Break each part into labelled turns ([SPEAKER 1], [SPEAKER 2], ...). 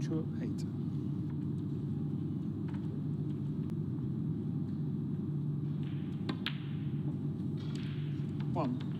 [SPEAKER 1] Joshua 8. One.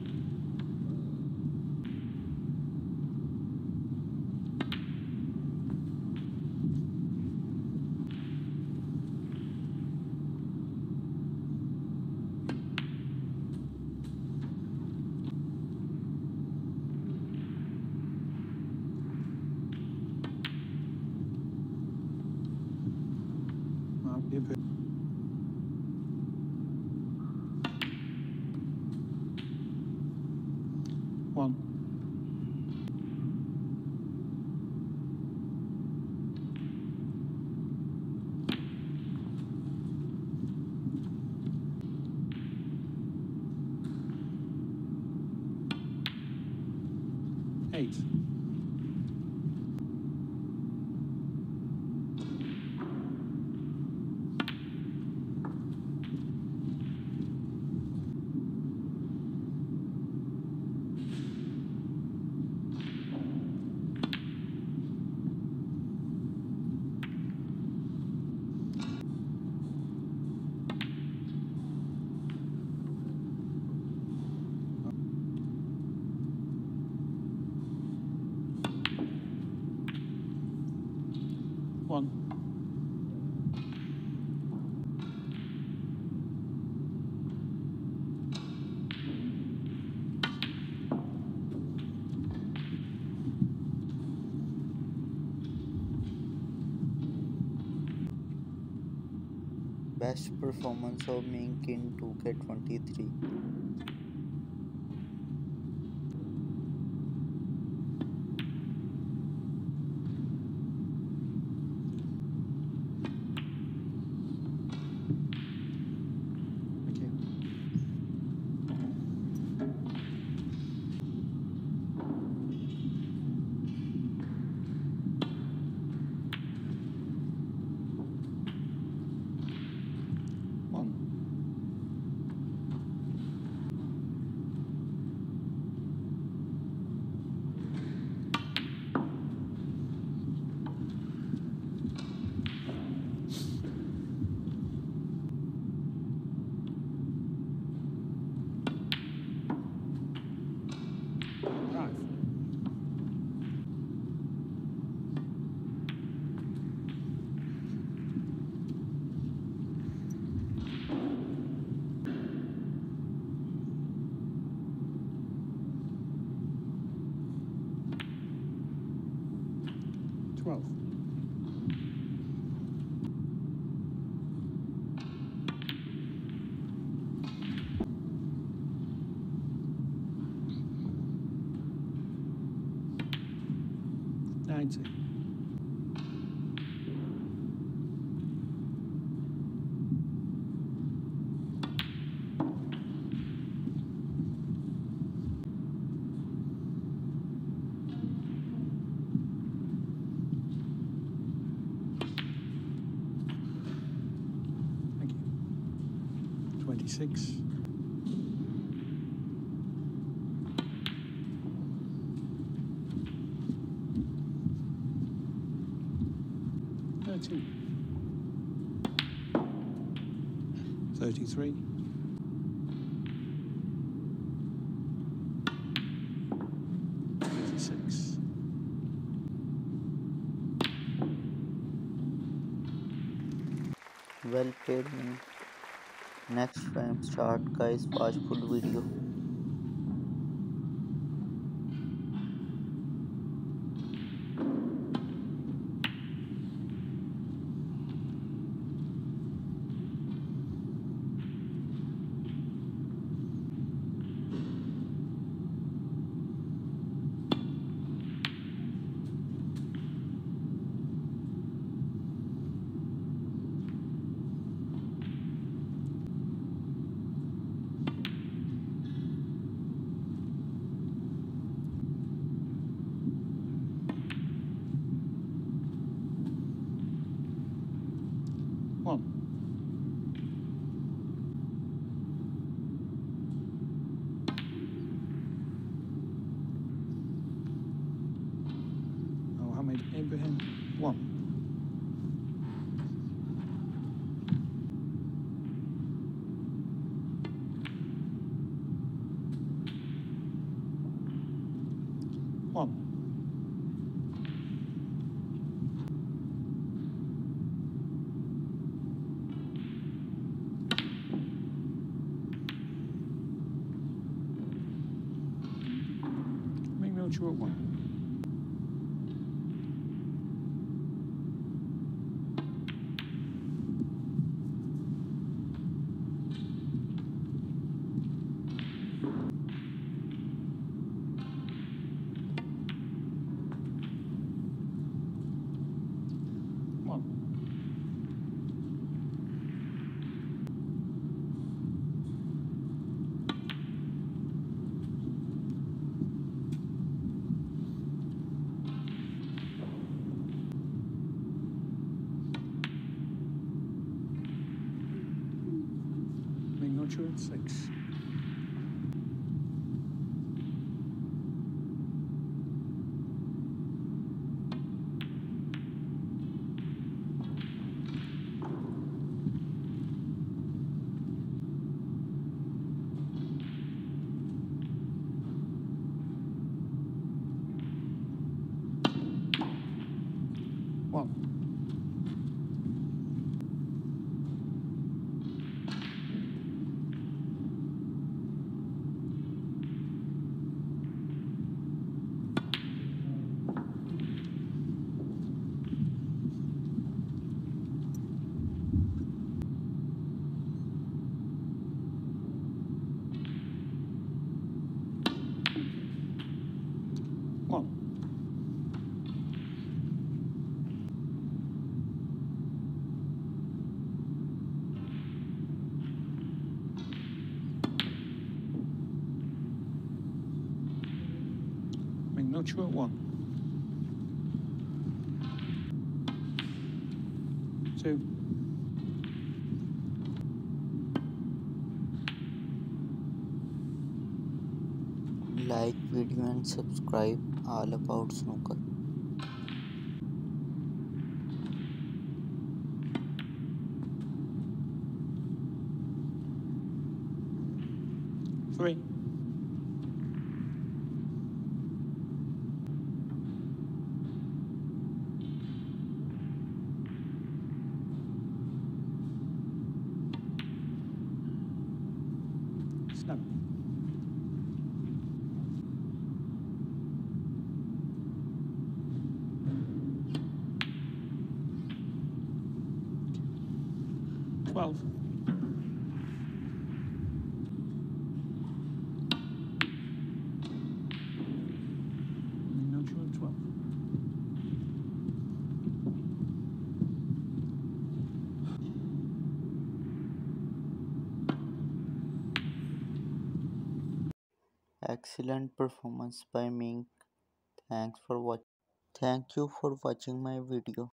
[SPEAKER 1] One. Eight. One.
[SPEAKER 2] Best performance of Mink in 2K23.
[SPEAKER 1] 12th. Ninety. 96. Thirty. Thirty-three. Thirty-six.
[SPEAKER 2] Well played, man. Next time start का इस पाजफुल video
[SPEAKER 1] Come on. Mohammed Ibrahim 1. No two at. One. Make no two at six. One. One. Make no two at one. Two.
[SPEAKER 2] like video and subscribe all about snooker
[SPEAKER 1] Three. 12.
[SPEAKER 2] Excellent performance by Mink. Thanks for watching. Thank you for watching my video.